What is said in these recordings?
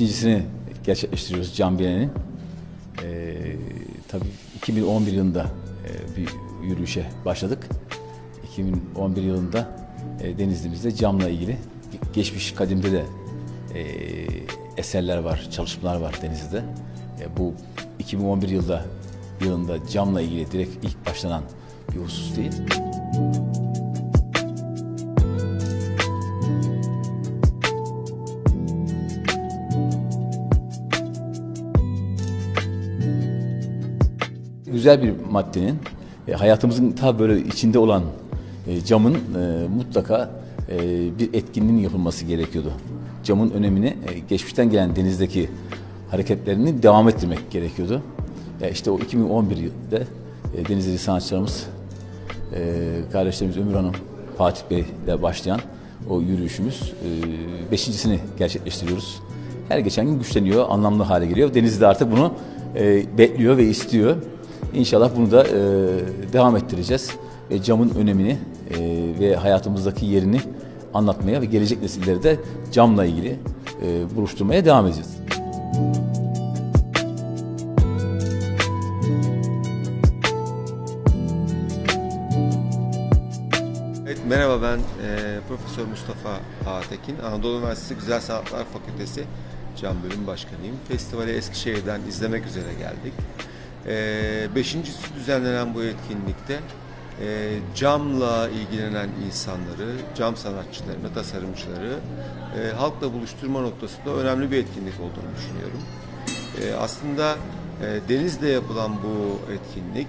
beşincisini gerçekleştiriyoruz Cam Bienali'nin. E, tabii 2011 yılında e, bir yürüyüşe başladık. 2011 yılında e, Denizli'mizde camla ilgili geçmiş kadimde de e, eserler var, çalışmalar var Denizli'de. E, bu 2011 yılda yılında camla ilgili direkt ilk başlanan bir husus değil. Güzel bir maddenin e, hayatımızın ta böyle içinde olan e, camın e, mutlaka e, bir etkinliğin yapılması gerekiyordu. Camın önemini e, geçmişten gelen denizdeki hareketlerini devam ettirmek gerekiyordu. E, işte o 2011 yılında e, Denizli sanatçılarımız e, kardeşlerimiz Ömür Hanım, Fatih Bey ile başlayan o yürüyüşümüz e, beşincisini gerçekleştiriyoruz. Her geçen gün güçleniyor, anlamlı hale geliyor. Denizli de artık bunu e, bekliyor ve istiyor. İnşallah bunu da e, devam ettireceğiz. Ve camın önemini e, ve hayatımızdaki yerini anlatmaya ve gelecek nesilleri de camla ilgili e, buluşturmaya devam edeceğiz. Evet, merhaba ben e, Profesör Mustafa Ağatekin. Anadolu Üniversitesi Güzel Sanatlar Fakültesi Cam Bölüm Başkanıyım. Festivale Eskişehir'den izlemek üzere geldik. E, beşincisi düzenlenen bu etkinlikte e, camla ilgilenen insanları, cam sanatçılarını, tasarımcıları e, halkla buluşturma noktasında önemli bir etkinlik olduğunu düşünüyorum. E, aslında Deniz'de yapılan bu etkinlik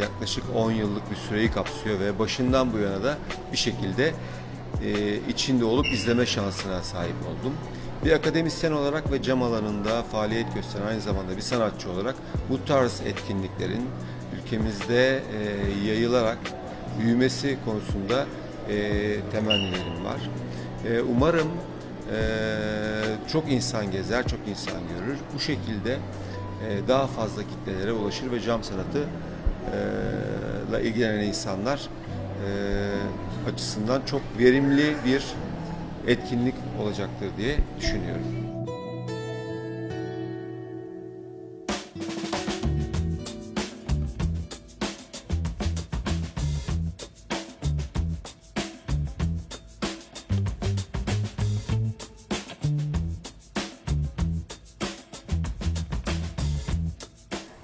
yaklaşık 10 yıllık bir süreyi kapsıyor ve başından bu yana da bir şekilde içinde olup izleme şansına sahip oldum. Bir akademisyen olarak ve cam alanında faaliyet gösteren aynı zamanda bir sanatçı olarak bu tarz etkinliklerin ülkemizde e, yayılarak büyümesi konusunda e, temennilerim var. E, umarım e, çok insan gezer, çok insan görür. Bu şekilde e, daha fazla kitlelere ulaşır ve cam sanatı ile ilgilenen insanlar e, açısından çok verimli bir etkinlik olacaktır diye düşünüyorum.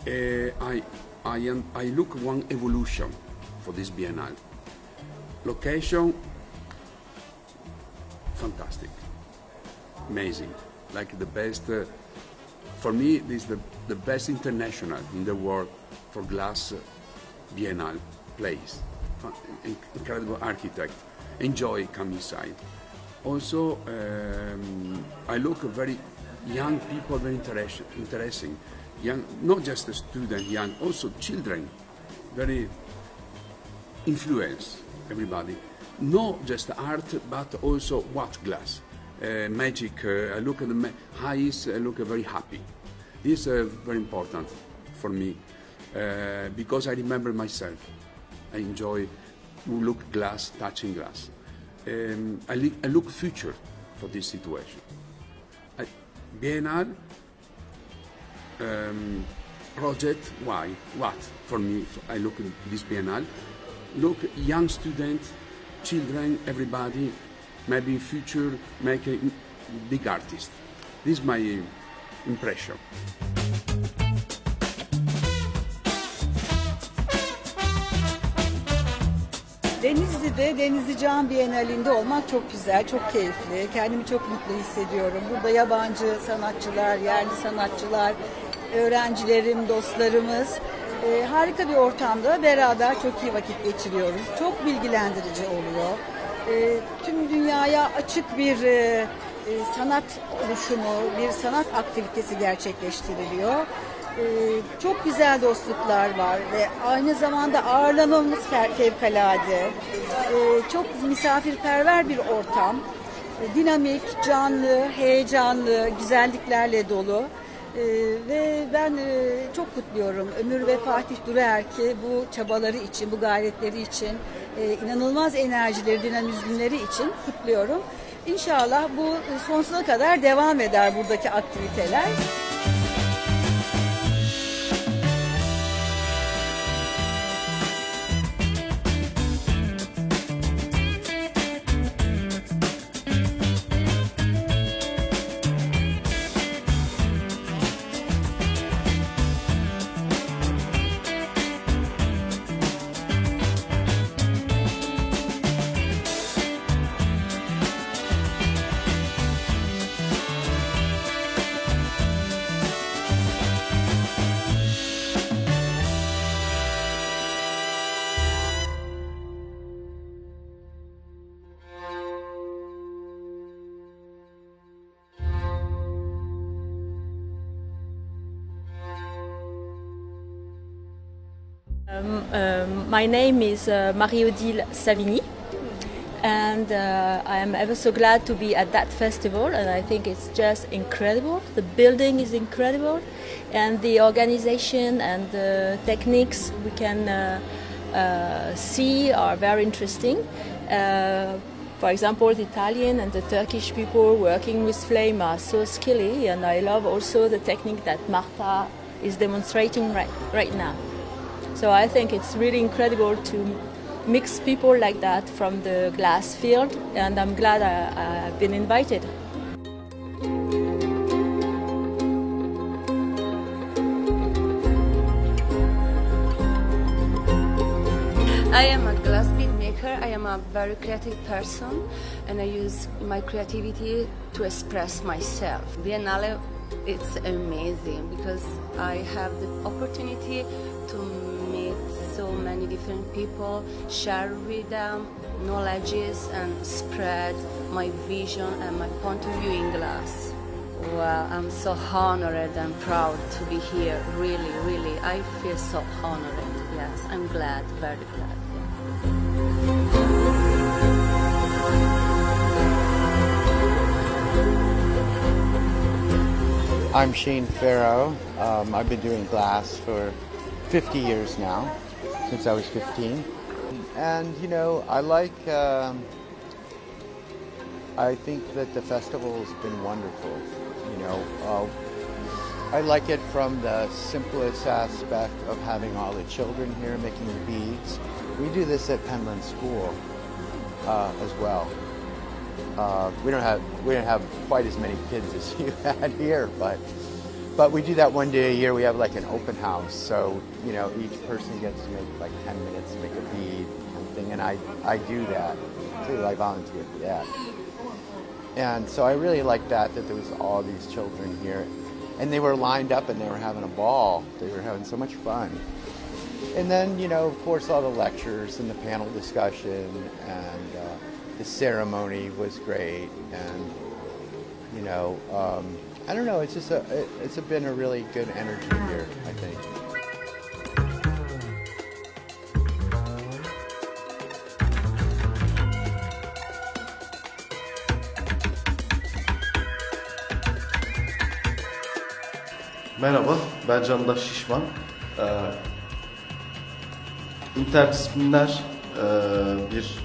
Uh, I, I, am, I look one evolution for this Biennale. Location, fantastic, amazing, like the best. Uh, for me, this is the, the best international in the world for glass uh, Biennale place. Incredible architect. Enjoy come inside. Also, um, I look very young people, very interest, interesting. Young, not just a student, young, also children, very influence everybody. Not just art, but also what glass, uh, magic. Uh, I look at the ma- eyes. I look very happy. This is uh, very important for me uh, because I remember myself. I enjoy look glass, touching glass. Um, I, I look future for this situation. I, um, project. Why? What? For me, I look at this Biennale. Look, young student, children, everybody, maybe in future make a big artist. This is my impression. Denizli'de Denizli Can Bienalinde olmak çok güzel, çok keyifli. Kendimi çok mutlu hissediyorum. Burada yabancı sanatçılar, yerli sanatçılar, öğrencilerim, dostlarımız e, harika bir ortamda beraber çok iyi vakit geçiriyoruz. Çok bilgilendirici oluyor. E, tüm dünyaya açık bir e, e, sanat oluşumu, bir sanat aktivitesi gerçekleştiriliyor. Ee, çok güzel dostluklar var ve aynı zamanda ağırlamamız fe- fevkalade. Ee, çok misafirperver bir ortam. Ee, dinamik, canlı, heyecanlı, güzelliklerle dolu. Ee, ve ben e, çok kutluyorum Ömür ve Fatih Durerki bu çabaları için, bu gayretleri için, e, inanılmaz enerjileri, dinamizmleri için kutluyorum. İnşallah bu sonsuza kadar devam eder buradaki aktiviteler. My name is uh, Marie-Odile Savigny, and uh, I am ever so glad to be at that festival. And I think it's just incredible. The building is incredible, and the organization and the techniques we can uh, uh see are very interesting. Uh, for example, the Italian and the Turkish people working with flame are so skilly, and I love also the technique that Marta is demonstrating right, right now. So I think it's really incredible to mix people like that from the glass field, and I'm glad I've been invited. I am a glass bead maker. I am a very creative person and I use my creativity to express myself. Biennale it's amazing because I have the opportunity different people, share with them knowledges and spread my vision and my point of view in glass. Well, I'm so honored and proud to be here. Really, really, I feel so honored. Yes, I'm glad, very glad. I'm Shane Farrow. Um, I've been doing glass for 50 years now, since I was 15. And, you know, I like, um, I think that the festival has been wonderful. You know, uh, I like it from the simplest aspect of having all the children here making the beads. We do this at Penland School uh, as well. Uh, we don't have we don't have quite as many kids as you had here, but but we do that one day a year. We have like an open house, so you know each person gets to make like 10 minutes to make a bead of thing, and I I do that too. I volunteer for that, and so I really like that that there was all these children here, and they were lined up and they were having a ball. They were having so much fun. And then, you know, of course, all the lectures and the panel discussion and uh, the ceremony was great, and you know, um, I don't know. It's just a it, it's been a really good energy here. I think. Merhaba, ben Candaş Şişman. Ee, interdisipliner e, bir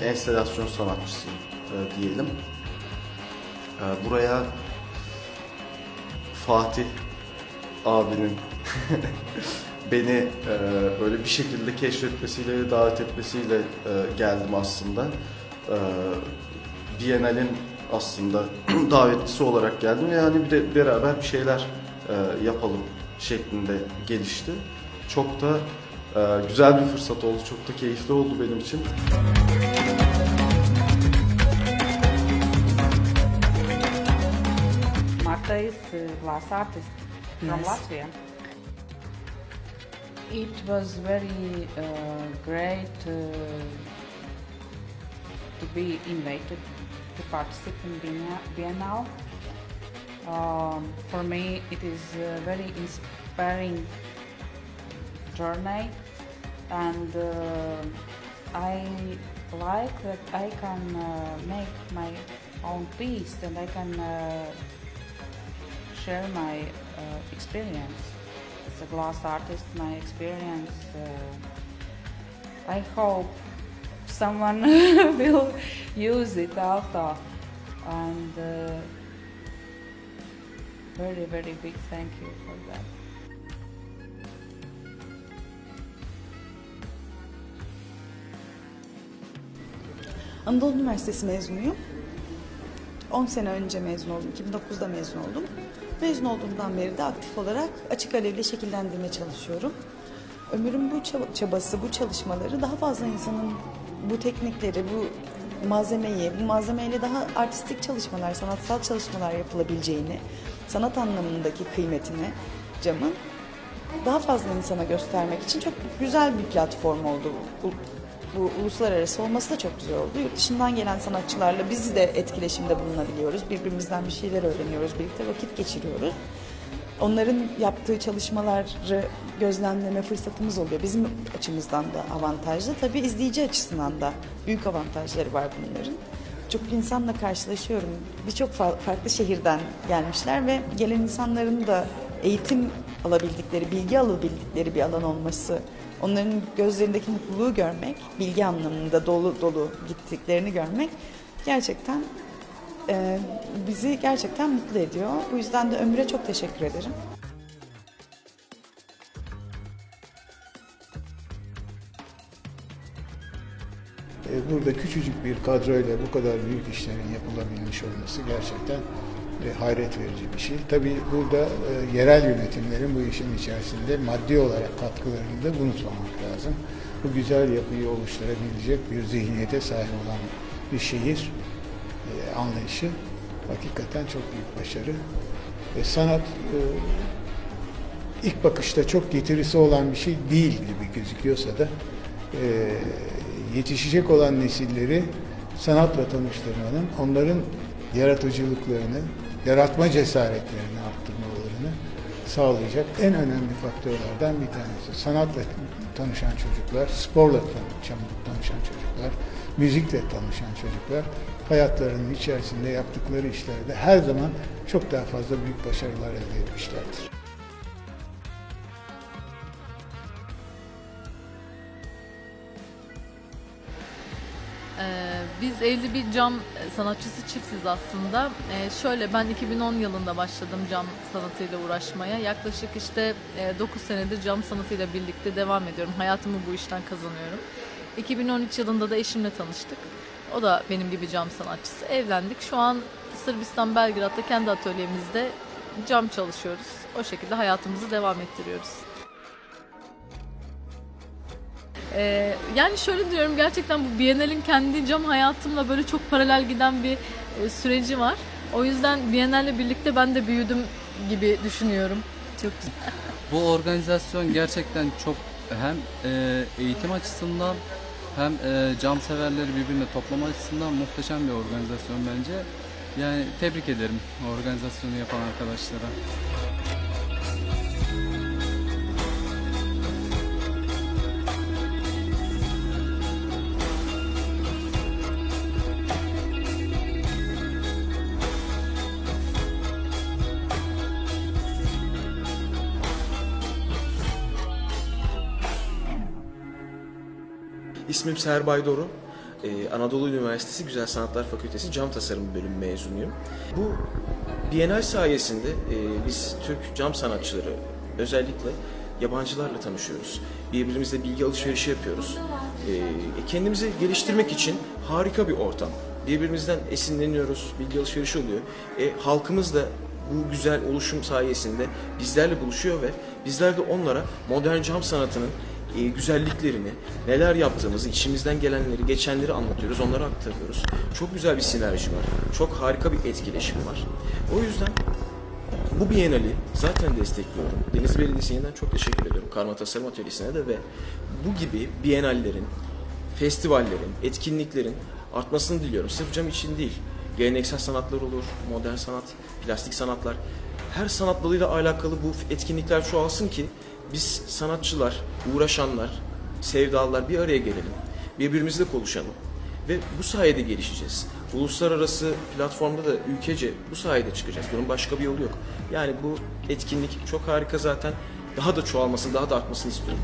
e, enstelasyon sanatçısıyım e, diyelim. E, buraya Fatih abinin beni e, böyle bir şekilde keşfetmesiyle, davet etmesiyle e, geldim aslında. E, Biennale'in aslında davetlisi olarak geldim. Yani bir de beraber bir şeyler e, yapalım şeklinde gelişti. Çok da e, güzel bir fırsat oldu, çok da keyifli oldu benim için. is uh, glass artist from Yes. Latvia. It was very uh, great uh, to be invited to participate in Bienna- Biennale. Um, for me, it is a very inspiring journey, and uh, I like that I can uh, make my own piece and I can uh, share my uh, experience as a glass artist, my experience. Uh, I hope someone will use it also. And uh, very, very big thank you for that. Anadolu Üniversitesi mezunuyum. 10 sene önce mezun oldum. 2009'da mezun oldum. Mezun olduğumdan beri de aktif olarak açık alevle şekillendirme çalışıyorum. Ömür'ün bu çaba- çabası, bu çalışmaları daha fazla insanın bu teknikleri, bu malzemeyi, bu malzemeyle daha artistik çalışmalar, sanatsal çalışmalar yapılabileceğini, sanat anlamındaki kıymetini camın daha fazla insana göstermek için çok güzel bir platform oldu. Bu, bu uluslararası olması da çok güzel oldu. Yurt dışından gelen sanatçılarla biz de etkileşimde bulunabiliyoruz. Birbirimizden bir şeyler öğreniyoruz, birlikte vakit geçiriyoruz. Onların yaptığı çalışmaları gözlemleme fırsatımız oluyor. Bizim açımızdan da avantajlı. Tabii izleyici açısından da büyük avantajları var bunların. Çok insanla karşılaşıyorum. Birçok fa- farklı şehirden gelmişler ve gelen insanların da eğitim alabildikleri, bilgi alabildikleri bir alan olması, onların gözlerindeki mutluluğu görmek, bilgi anlamında dolu dolu gittiklerini görmek gerçekten e, bizi gerçekten mutlu ediyor. Bu yüzden de Ömür'e çok teşekkür ederim. E, Burada küçücük bir kadroyla bu kadar büyük işlerin yapılabilmiş olması gerçekten e, hayret verici bir şey. Tabii burada e, yerel yönetimlerin bu işin içerisinde maddi olarak katkılarını da unutmamak lazım. Bu güzel yapıyı oluşturabilecek bir zihniyete sahip olan bir şehir e, anlayışı hakikaten çok büyük başarı. E, sanat e, ilk bakışta çok getirisi olan bir şey değil gibi gözüküyorsa da e, yetişecek olan nesilleri sanatla tanıştırmanın, onların yaratıcılıklarını, yaratma cesaretlerini arttırmalarını sağlayacak en önemli faktörlerden bir tanesi. Sanatla tanışan çocuklar, sporla tanışan, çocuklar, müzikle tanışan çocuklar hayatlarının içerisinde yaptıkları işlerde her zaman çok daha fazla büyük başarılar elde etmişlerdir. Biz evli bir cam sanatçısı çiftiz aslında. Ee, şöyle ben 2010 yılında başladım cam sanatıyla uğraşmaya. Yaklaşık işte 9 senedir cam sanatıyla birlikte devam ediyorum. Hayatımı bu işten kazanıyorum. 2013 yılında da eşimle tanıştık. O da benim gibi cam sanatçısı. Evlendik. Şu an Sırbistan Belgrad'da kendi atölyemizde cam çalışıyoruz. O şekilde hayatımızı devam ettiriyoruz. Ee, yani şöyle diyorum gerçekten bu Biennale'in kendi cam hayatımla böyle çok paralel giden bir e, süreci var. O yüzden Biennale'le birlikte ben de büyüdüm gibi düşünüyorum. Çok. Bu organizasyon gerçekten çok hem e, eğitim açısından hem e, cam severleri birbirine toplama açısından muhteşem bir organizasyon bence. Yani tebrik ederim organizasyonu yapan arkadaşlara. İsmim Serbay Doru. Ee, Anadolu Üniversitesi Güzel Sanatlar Fakültesi Cam Tasarım Bölümü mezunuyum. Bu Bienal sayesinde e, biz Türk cam sanatçıları özellikle yabancılarla tanışıyoruz. Birbirimizle bilgi alışverişi yapıyoruz. Ee, kendimizi geliştirmek için harika bir ortam. Birbirimizden esinleniyoruz, bilgi alışverişi oluyor. E, halkımız da bu güzel oluşum sayesinde bizlerle buluşuyor ve bizler de onlara modern cam sanatının e, güzelliklerini, neler yaptığımızı, içimizden gelenleri, geçenleri anlatıyoruz, onları aktarıyoruz. Çok güzel bir sinerji var. Çok harika bir etkileşim var. O yüzden bu Biennale'i zaten destekliyorum. Deniz Belediyesi'ne yeniden çok teşekkür ediyorum. Karma Tasarım Atölyesi'ne de ve bu gibi Biennallerin, festivallerin, etkinliklerin artmasını diliyorum. Sırf cam için değil. Geleneksel sanatlar olur, modern sanat, plastik sanatlar. Her sanat dalıyla alakalı bu etkinlikler çoğalsın ki biz sanatçılar, uğraşanlar, sevdalılar bir araya gelelim. Birbirimizle konuşalım. Ve bu sayede gelişeceğiz. Uluslararası platformda da ülkece bu sayede çıkacağız. Bunun başka bir yolu yok. Yani bu etkinlik çok harika zaten. Daha da çoğalmasını, daha da artmasını istiyorum.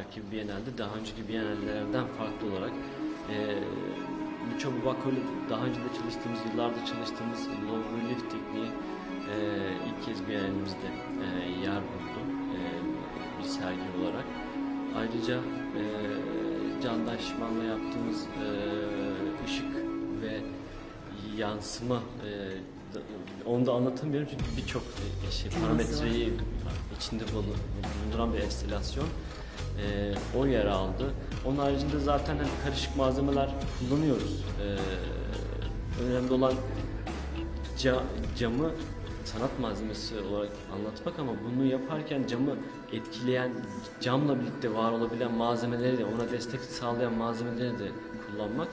Seferki Biennale'de daha önceki Biennale'lerden farklı olarak e, Lucha Bubakoli daha önce de çalıştığımız, yıllarda çalıştığımız low relief tekniği e, ilk kez Biennale'imizde e, yer buldu e, bir sergi olarak. Ayrıca e, Candaş Şişman'la yaptığımız e, ışık ve yansıma e, onu da anlatamıyorum çünkü birçok e, şey, parametreyi içinde bulun- bulunduran bir enstelasyon e, o yer aldı. Onun haricinde zaten hani karışık malzemeler kullanıyoruz. E, önemli olan ca- camı sanat malzemesi olarak anlatmak ama bunu yaparken camı etkileyen, camla birlikte var olabilen malzemeleri de, ona destek sağlayan malzemeleri de kullanmak.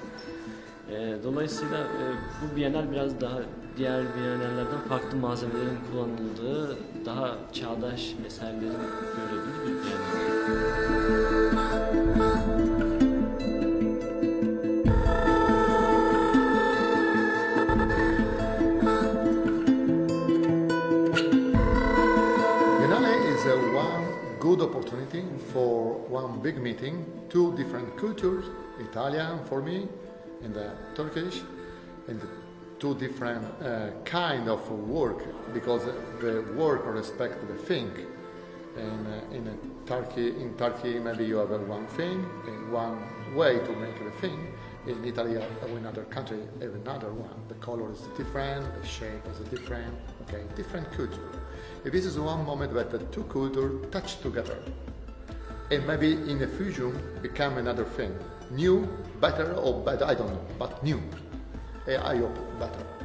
Ee, dolayısıyla e, bu Bienal biraz daha diğer Bienallerden farklı malzemelerin kullanıldığı, daha çağdaş eserlerin görüldüğü bir Bienal. Good opportunity for one big meeting, two different cultures, Italian for me and uh, Turkish, and two different uh, kind of work because the work respect the thing. And uh, in uh, Turkey, in Turkey, maybe you have uh, one thing and one way to make the thing. In Italy or another country, have another one. The color is different, the shape is different. Okay, different culture. And this is one moment that the two cultures touch together, and maybe in a fusion become another thing, new, better or better. I don't know, but new. I hope better.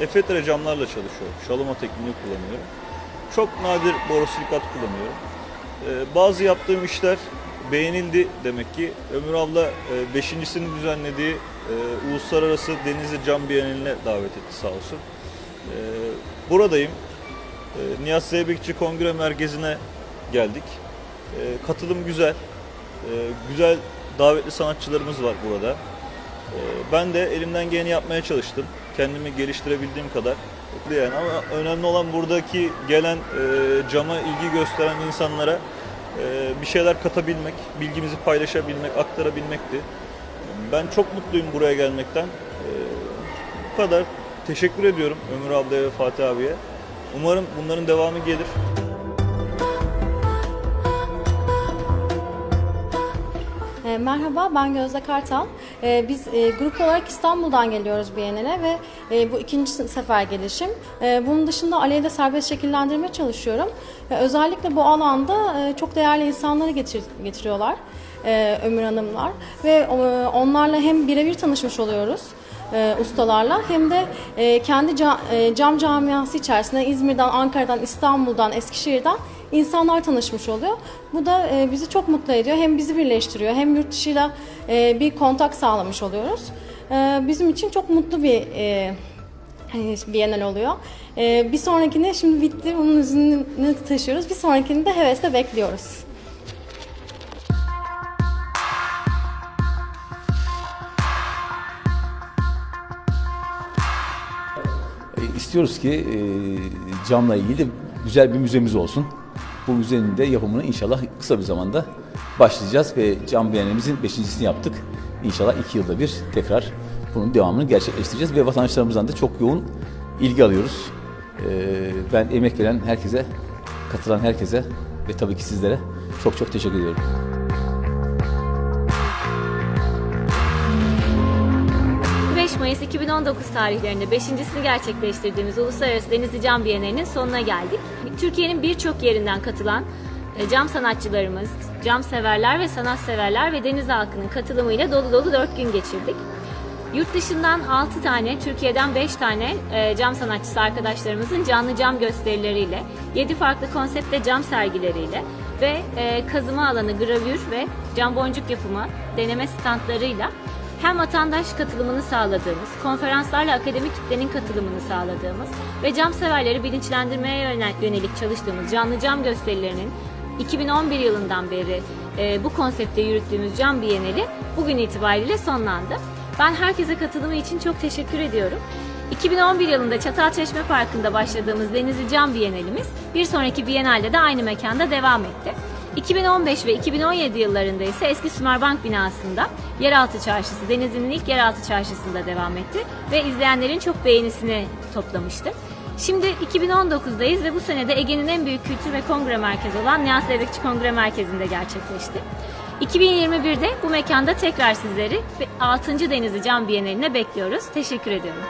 Efetre camlarla çalışıyorum. Şaloma tekniğini kullanıyorum. Çok nadir borosilikat kullanıyorum. Ee, bazı yaptığım işler beğenildi demek ki. Ömür abla e, beşincisini düzenlediği e, Uluslararası Denizli Cam Bienali'ne davet etti sağ olsun. Ee, buradayım. Ee, Nihat Zeybekçi Kongre Merkezi'ne geldik. Ee, katılım güzel. Ee, güzel davetli sanatçılarımız var burada. Ben de elimden geleni yapmaya çalıştım. Kendimi geliştirebildiğim kadar. Yani ama önemli olan buradaki gelen e, cama ilgi gösteren insanlara e, bir şeyler katabilmek, bilgimizi paylaşabilmek, aktarabilmekti. Ben çok mutluyum buraya gelmekten. E, bu kadar. Teşekkür ediyorum Ömür ablaya ve Fatih abiye. Umarım bunların devamı gelir. E, Merhaba, ben Gözde Kartal. E, Biz e, grup olarak İstanbul'dan geliyoruz Biennale ve e, bu ikinci sefer gelişim. E, Bunun dışında aleyde serbest şekillendirme çalışıyorum. Özellikle bu alanda e, çok değerli insanları getir- getiriyorlar, Ömür Hanımlar. Ve onlarla hem birebir tanışmış oluyoruz e, ustalarla hem de e, kendi ca- e, cam camiası içerisinde İzmir'den, Ankara'dan, İstanbul'dan, Eskişehir'den insanlar tanışmış oluyor. Bu da e, bizi çok mutlu ediyor. Hem bizi birleştiriyor hem yurt dışıyla e, bir kontak sağlamış oluyoruz. E, bizim için çok mutlu bir e, Bienal oluyor. E, bir sonrakine şimdi bitti. Onun üzerine taşıyoruz. Bir sonrakini de hevesle bekliyoruz. İstiyoruz ki e, camla ilgili güzel bir müzemiz olsun. Bu müzenin de yapımını inşallah kısa bir zamanda başlayacağız ve cam biennalemizin beşincisini yaptık. İnşallah iki yılda bir tekrar bunun devamını gerçekleştireceğiz ve vatandaşlarımızdan da çok yoğun ilgi alıyoruz. E, ben emek veren herkese, katılan herkese ve tabii ki sizlere çok çok teşekkür ediyorum. 2019 tarihlerinde 5.sini gerçekleştirdiğimiz Uluslararası Denizli Cam Bienali'nin sonuna geldik. Türkiye'nin birçok yerinden katılan e, cam sanatçılarımız, cam severler ve sanat severler ve deniz halkının katılımıyla dolu dolu 4 gün geçirdik. Yurt dışından 6 tane, Türkiye'den 5 tane e, cam sanatçısı arkadaşlarımızın canlı cam gösterileriyle, 7 farklı konseptte cam sergileriyle ve e, kazıma alanı, gravür ve cam boncuk yapımı deneme standlarıyla hem vatandaş katılımını sağladığımız, konferanslarla akademik kitlenin katılımını sağladığımız ve cam severleri bilinçlendirmeye yönel- yönelik çalıştığımız canlı cam gösterilerinin 2011 yılından beri e, bu konsepte yürüttüğümüz Cam Bienali bugün itibariyle sonlandı. Ben herkese katılımı için çok teşekkür ediyorum. 2011 yılında Çatalçeşme Parkı'nda başladığımız Denizli Cam Bienalimiz bir sonraki Bienalde de aynı mekanda devam etti. 2015 ve 2017 yıllarında ise eski Sümerbank binasında Yeraltı Çarşısı, Denizli'nin ilk Yeraltı Çarşısı'nda devam etti ve izleyenlerin çok beğenisini toplamıştı. Şimdi 2019'dayız ve bu sene de Ege'nin en büyük kültür ve kongre merkezi olan Niyazi Bebekçi Kongre Merkezi'nde gerçekleşti. 2021'de bu mekanda tekrar sizleri 6. Denizli Cam Bienali'ne bekliyoruz. Teşekkür ediyorum.